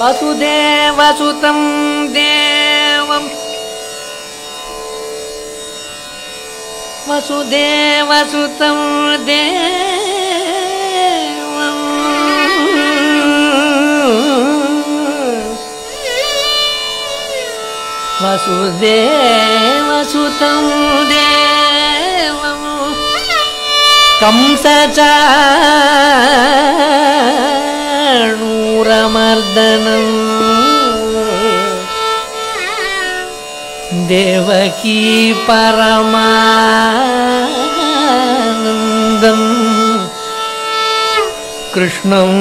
वसुदेवसुतं देवम् वसुदेवसुतं देवम् वसुदेवसुतं देवम् कंसचाणूरमर्दनम् देवकी परमानन्दम् कृष्णं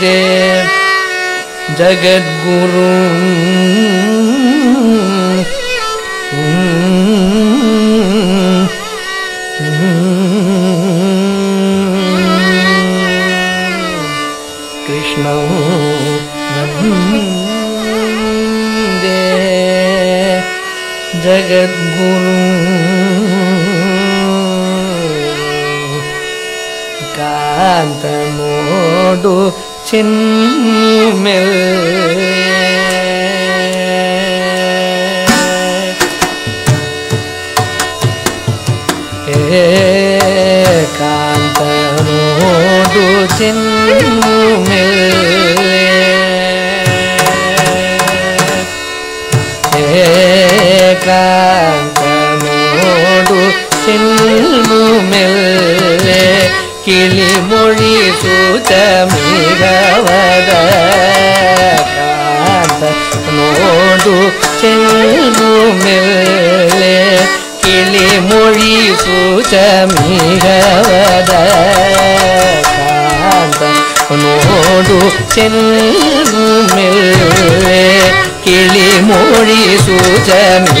दे जगद्गुरु जगद्गुरु कांत मोडु चिन्मिल कांत मोडु चिन्मिल சென்னோடு செல்முமெல்லே கிளிமொழி சுதமிகவத நோடு செல்முமெல்லே கிளிமொழி சுதமிகவத நோடு செல்முமெல்லே கிளிமொழி சுதமிகவத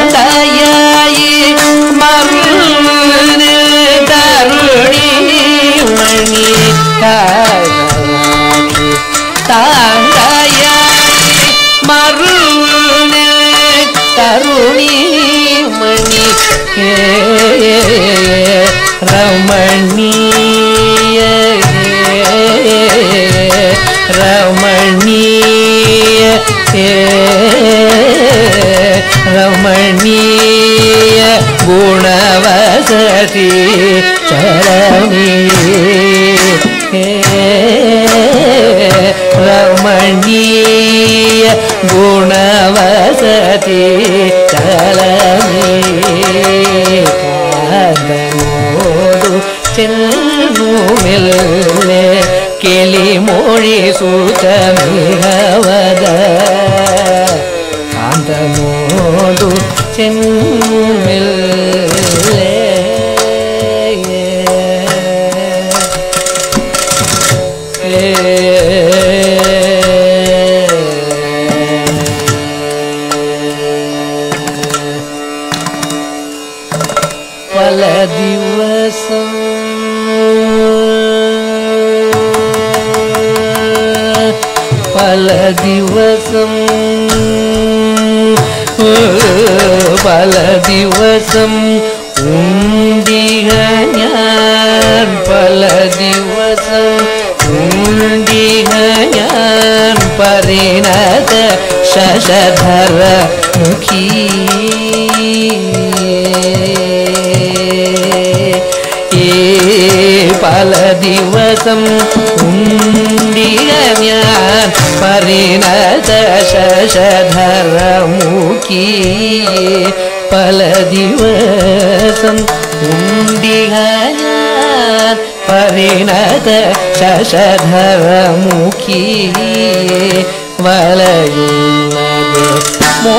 தாண்டையாயி மருணில் கருணி மணி காதலாகி தாண்டையாயி மருணில் கருணி மணி ரமணீய ரமணீய சரசி சரணி. ரமணீய குணவசதி சரணி. காதோடு செல்லுமில் கிளி மொழி சூத்தமிகவத காந்தமோடு செல்லுமில் പല ദിവസം പല ദിവസം പല ദിവസം ഉണ്ടിക ഞാൻ പല ദിവസം ुण्डिनयन् परिणत शशधर मुखी பல திவசம் உண்டியமியான் பரிணத சசதர மூக்கி பல திவசம் உண்டிகாய शशधरमुखी वलगि मो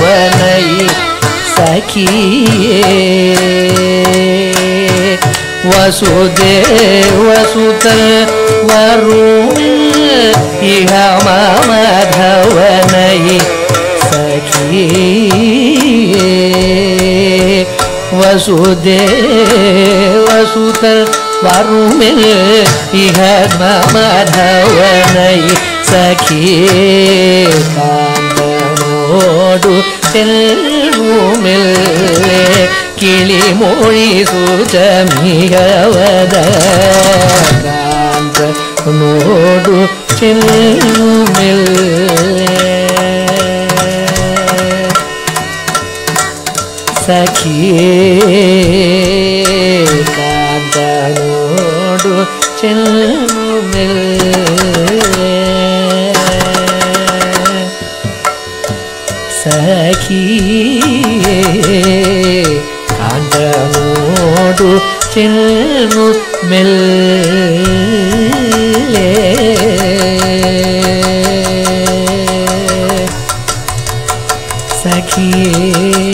किए। वसुदेव सुत वरु इह मम नै सखिए वसुदेव सुत वरुमि इह मम माधव नै सखि। செல்வூமில் കിളിമൊഴി സുചമികവദോടു ചെല്ലുമിൽ. സഖിയേ കാന്തോടു ചെല്ലു සැකියේ කඩමෝඩු චිල්මු මෙල්ලේ. සැකියේ